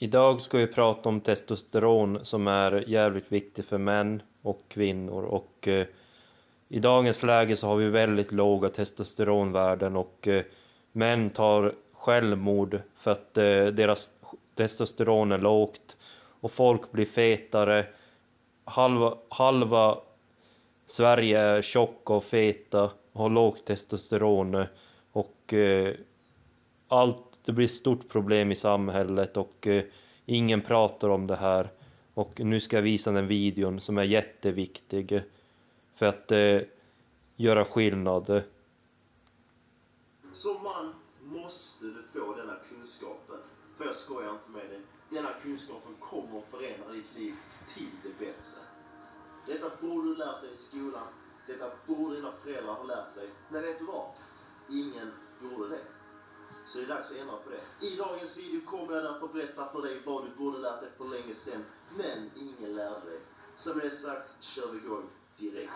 Idag ska vi prata om testosteron som är jävligt viktigt för män och kvinnor och eh, i dagens läge så har vi väldigt låga testosteronvärden och eh, män tar självmord för att eh, deras testosteron är lågt och folk blir fetare. Halva, halva Sverige är tjocka och feta och har lågt testosteron och eh, allt, det blir ett stort problem i samhället och eh, ingen pratar om det här. Och nu ska jag visa den videon som är jätteviktig för att eh, göra skillnad. Som man måste du få denna kunskapen. För jag skojar inte med dig. Denna kunskapen kommer att förändra ditt liv till det bättre. Detta borde du lärt dig i skolan. Detta borde dina föräldrar ha lärt dig. Men vet du vad? Ingen gjorde det. Så det är dags att ändra på det. I dagens video kommer jag därför berätta för dig vad du borde lärt dig för länge sedan. Men ingen lärde dig. Så med det sagt kör vi igång direkt.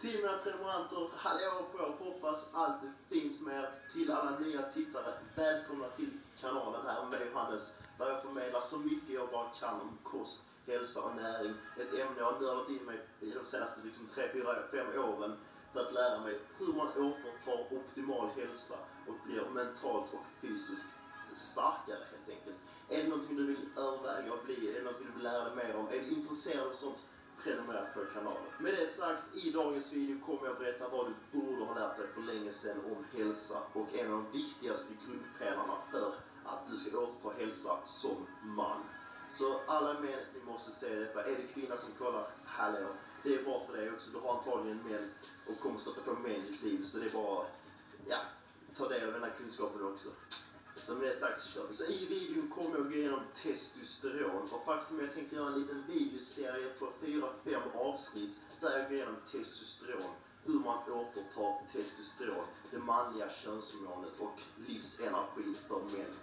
Till mina prenumeranter, hallå på er! Hoppas allt är fint med er. Till alla nya tittare, välkomna till kanalen här med Johannes. Där jag förmedlar så mycket jag bara kan om kost, hälsa och näring. Ett ämne jag har nördat in mig i de senaste liksom, 3, 4, 5 åren för att lära mig hur man återtar optimal hälsa och blir mentalt och fysiskt starkare helt enkelt. Är det någonting du vill överväga att bli? Är det någonting du vill lära dig mer om? Är du intresserad av sånt? Prenumerera på kanalen. Med det sagt, i dagens video kommer jag berätta vad du borde ha lärt dig för länge sedan om hälsa och en av de viktigaste grundpelarna för att du ska återta hälsa som man. Så alla män, ni måste se detta. Är det kvinna som kollar, hallå. Det är bra för dig också. Du har antagligen män och kommer stöta på män i ditt liv. Så det är bara, ja, ta del av den här kunskapen också. Så med det sagt så kör vi. Så i videon kommer jag gå igenom testosteron. Och faktum är att jag tänkte göra en liten videoserie på 4-5 avsnitt där jag går igenom testosteron. Hur man återtar testosteron, det manliga könshormonet och livsenergi för män.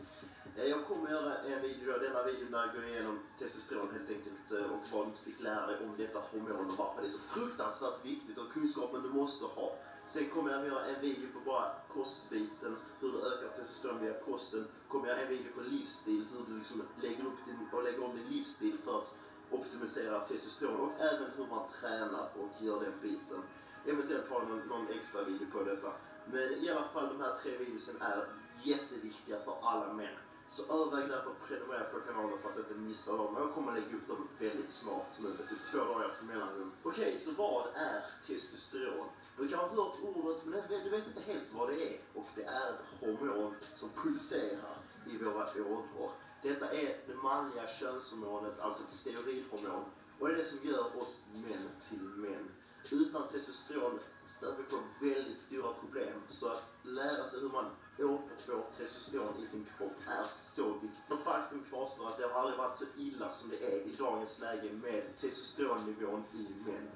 Jag kommer göra en video, då, denna videon där jag går igenom testosteron helt enkelt eh, och vad du inte fick lära dig om detta hormon och varför det är så fruktansvärt viktigt och kunskapen du måste ha. Sen kommer jag göra en video på bara kostbiten, hur du ökar testosteron via kosten. Kommer jag göra en video på livsstil, hur du liksom lägger upp din, och lägger om din livsstil för att optimisera testosteron och även hur man tränar och gör den biten. Eventuellt har jag någon, någon extra video på detta. Men i alla fall de här tre videorna är jätteviktiga för alla män. Så överväg därför att prenumerera på kanalen för att inte missa dem. Jag kommer lägga upp dem väldigt snart nu med typ två dagars mellanrum. Okej, så vad är testosteron? Du kan ha hört ordet men du vet inte helt vad det är. Och det är ett hormon som pulserar i våra ådror. Detta är det manliga könshormonet, alltså ett steroidhormon. Och det är det som gör oss män till män. Utan testosteron stöter vi på väldigt stora problem. Så att lära sig hur man återfår testosteron i sin kropp är så viktigt. Och faktum kvarstår att det har aldrig varit så illa som det är i dagens läge med testosteronnivån i män.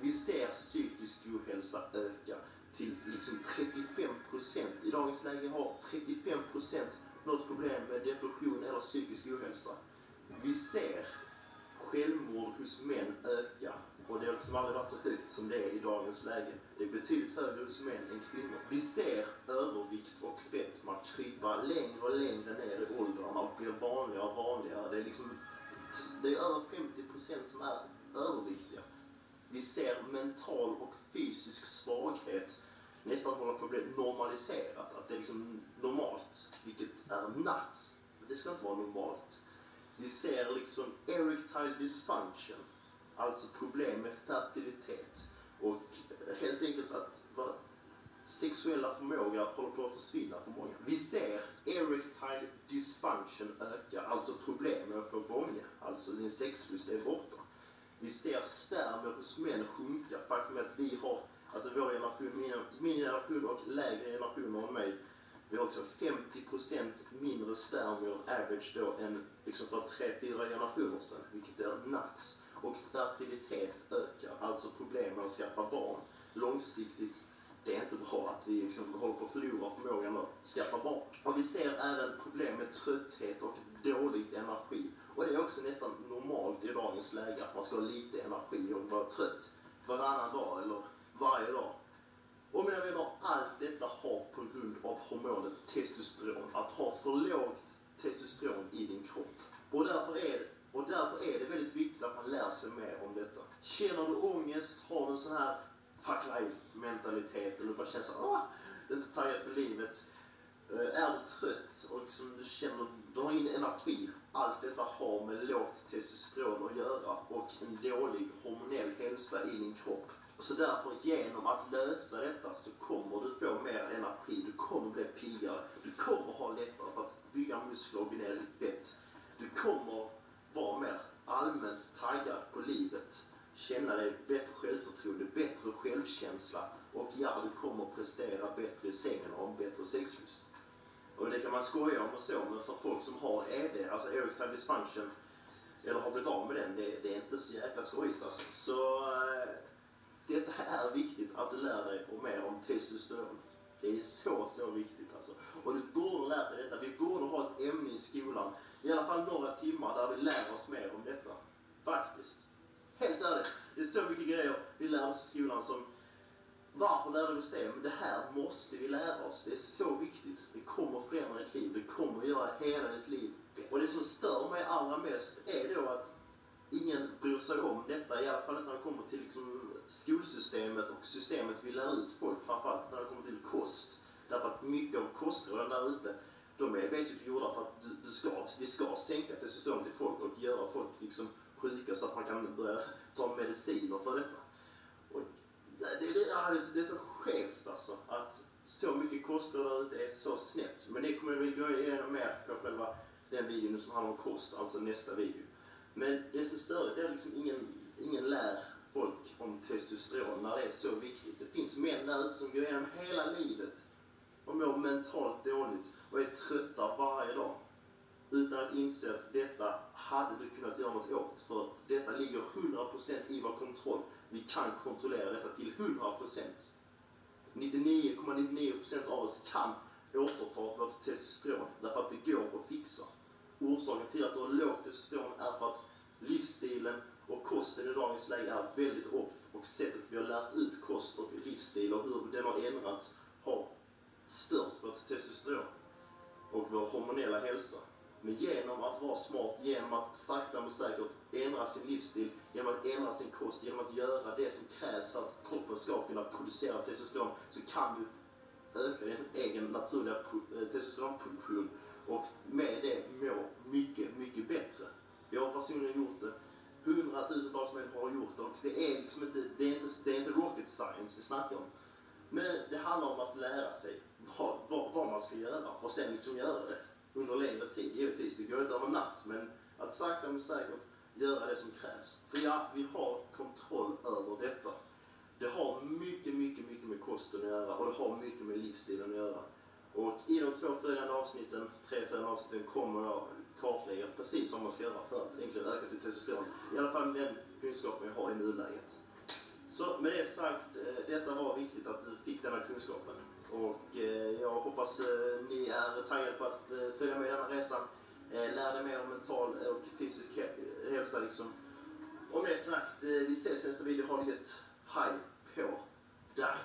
Vi ser psykisk ohälsa öka till liksom 35%. I dagens läge har 35% något problem med depression eller psykisk ohälsa. Vi ser självmord hos män öka och det har liksom aldrig varit så högt som det är i dagens läge. Det är betydligt högre hos män än kvinnor. Vi ser övervikt och fetma krypa längre och längre ner i åldrarna och blir vanligare och vanligare. Det är, liksom, det är över 50% som är överviktiga. Vi ser mental och fysisk svaghet nästan håller på att bli normaliserat. Att det är liksom normalt, vilket är nuts. Det ska inte vara normalt. Vi ser liksom erectile dysfunction, alltså problem med fertilitet och eh, helt enkelt att sexuella förmåga håller på att försvinna för många. Vi ser erectile dysfunction öka, alltså problem med att få bonga, alltså din sexlust är borta. Vi ser spermier hos män sjunka. Faktum är att vi har, alltså vår generation, min, min generation och lägre generationer än mig, vi har också 50% mindre spermier average då än liksom för tre, fyra generationer sedan, vilket är nuts. Och fertilitet ökar, alltså problem med att skaffa barn. Långsiktigt, det är inte bra att vi liksom håller på att förlora förmågan att skaffa barn. Och vi ser även problem med trötthet och dålig energi. Och det är också nästan normalt i dagens läge att man ska ha lite energi och vara trött varannan dag eller varje dag. Och mina vänner, allt detta har på grund av hormonet testosteron. Att ha för lågt testosteron i din kropp lär sig mer om detta. Känner du ångest, har du en sån här fuck life-mentalitet eller bara känner så ah, du är inte taggad på livet. Eh, är du trött och liksom du känner du har ingen energi. Allt detta har med lågt testosteron att göra och en dålig hormonell hälsa i din kropp. Och så därför genom att lösa detta så kommer du kommer prestera bättre i sängen och ha en bättre sexlust. Och det kan man skoja om och så, men för folk som har ED, alltså erectile dysfunction, eller har blivit av med den, det, det är inte så jäkla skojigt alltså. Så eh, det är viktigt att du lär dig mer om testosteron. Det är så, så viktigt alltså. Och du borde lära dig detta. Vi borde ha ett ämne i skolan, i alla fall några timmar, där vi lär oss mer om detta. Faktiskt. Helt ärligt. Det är så mycket grejer vi lär oss i skolan som varför lärde vi oss det? Men det här måste vi lära oss. Det är så viktigt. Det kommer förändra ditt liv. Det kommer göra hela ditt liv. Och det som stör mig allra mest är då att ingen bryr sig om detta. I alla fall inte när det kommer till liksom skolsystemet och systemet vi lär ut folk. Framförallt när det kommer till kost. Därför att mycket av kostråden där ute, de är basically gjorda för att du, du ska, vi ska sänka testosteron till folk och göra folk liksom sjuka så att man kan börja ta mediciner för detta. Det, det, det, det, det är så skevt alltså. Att så mycket kostråd där ute är så snett. Men det kommer vi gå igenom mer på själva den videon som handlar om kost, alltså nästa video. Men det som är störigt är att liksom ingen, ingen lär folk om testosteron när det är så viktigt. Det finns män där ute som går igenom hela livet och mår mentalt dåligt och är trötta varje dag utan att inse att detta hade du kunnat göra något åt. För detta ligger 100% i vår kontroll. Vi kan kontrollera detta till 100%. 99,99% av oss kan återta vårt testosteron därför att det går att fixa. Orsaken till att du har lågt testosteron är för att livsstilen och kosten i dagens läge är väldigt off och sättet vi har lärt ut kost och livsstil och hur den har ändrats har stört vårt testosteron och vår hormonella hälsa. Men genom att vara smart, genom att sakta men säkert ändra sin livsstil, genom att ändra sin kost, genom att göra det som krävs för att kroppen ska kunna producera testosteron så kan du öka din egen naturliga eh, testosteronproduktion och med det må mycket, mycket bättre. Jag har personligen gjort det. Hundratusentals människor har gjort det och det är liksom inte, det är inte, det är inte rocket science vi snackar om. Men det handlar om att lära sig vad, vad, vad man ska göra och sen liksom göra det under längre tid givetvis. Det går inte över natt men att sakta men säkert göra det som krävs. För ja, vi har kontroll över detta. Det har mycket, mycket, mycket med kosten att göra och det har mycket med livsstilen att göra. Och i de två följande avsnitten, tre följande avsnitten, kommer jag kartlägga precis vad man ska göra för att egentligen öka sitt testosteron. I alla fall den kunskapen jag har i nuläget. Så med det sagt, eh, detta var viktigt att du fick denna kunskapen. Och eh, jag hoppas eh, ni är taggade på att eh, följa med i denna resan. Lär dig mer om mental och fysisk hälsa liksom. Och med det sagt, vi ses i nästa video. Ha det gött. Hej på där!